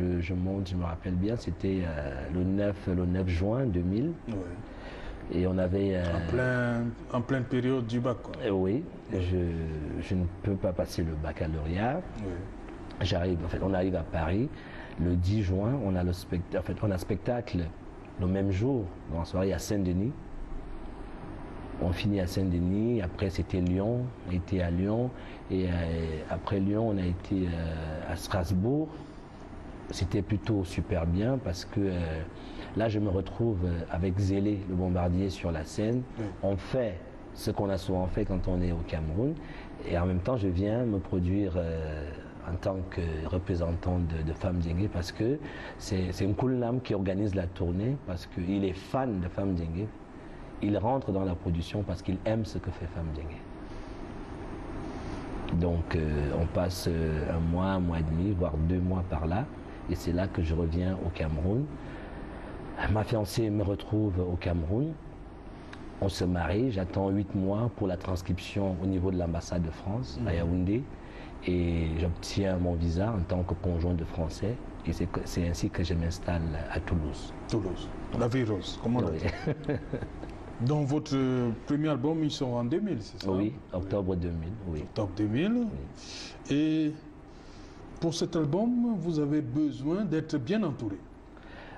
je, je monte, je me rappelle bien, c'était euh, le 9, le 9 juin 2000. Oui. Et on avait... euh, En, plein, en pleine période du bac. Quoi. euh, oui, je, je ne peux pas passer le baccalauréat. Oui. J'arrive, en fait, on arrive à Paris. Le 10 juin, on a le spectacle, en fait, on a spectacle le même jour, la soirée à Saint-Denis. On finit à Saint-Denis, après c'était Lyon, on a été à Lyon, et euh, après Lyon, on a été à Strasbourg. C'était plutôt super bien parce que euh, là, je me retrouve euh, avec Zélé, le bombardier, sur la scène. On fait ce qu'on a souvent fait quand on est au Cameroun, et en même temps, je viens me produire euh, en tant que représentant de, de Femme Diengue parce que c'est Nkulnam qui organise la tournée parce qu'il est fan de Femme Diengue. Il rentre dans la production parce qu'il aime ce que fait Femme Diengue. Donc euh, on passe un mois, un mois et demi, voire deux mois par là. Et c'est là que je reviens au Cameroun. Ma fiancée me retrouve au Cameroun. On se marie, j'attends huit mois pour la transcription au niveau de l'ambassade de France à Yaoundé et j'obtiens mon visa en tant que conjoint de français et c'est ainsi que je m'installe à Toulouse. Toulouse. La vie rose, comment on Oui, dit. Donc votre euh, premier album, ils sont en 2000, c'est ça? Oui, octobre 2000, oui. Octobre 2000. Et pour cet album, vous avez besoin d'être bien entouré.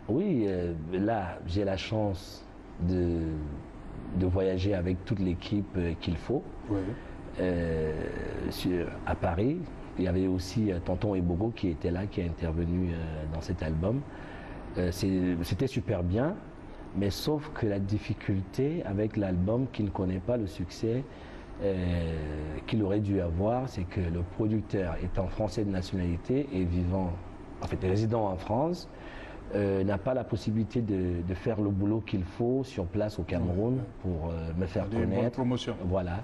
Oui, euh, là, j'ai la chance de, de voyager avec toute l'équipe euh, qu'il faut. Euh, sur- à Paris, il y avait aussi Tonton Ebogo qui était là, qui a intervenu dans cet album. C'était super bien, mais sauf que la difficulté avec l'album qui ne connaît pas le succès euh, qu'il aurait dû avoir, c'est que le producteur étant français de nationalité et vivant, en fait résident en France, euh, n'a pas la possibilité de, de faire le boulot qu'il faut sur place au Cameroun pour euh, me faire Des connaître. promotions. Voilà.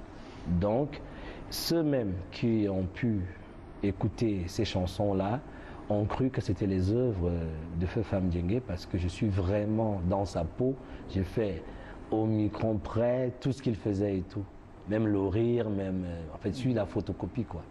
Donc, ceux-mêmes qui ont pu écouter ces chansons-là ont cru que c'était les œuvres de Feu Femme Diengue parce que je suis vraiment dans sa peau. J'ai fait au micron près tout ce qu'il faisait et tout. Même le rire, même. euh, en fait, je suis la photocopie, quoi.